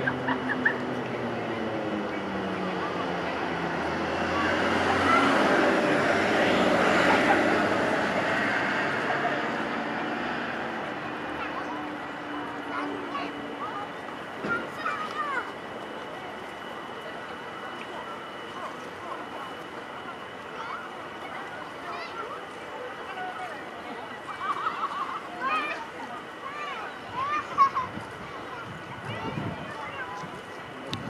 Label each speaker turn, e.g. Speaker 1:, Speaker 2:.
Speaker 1: Yeah.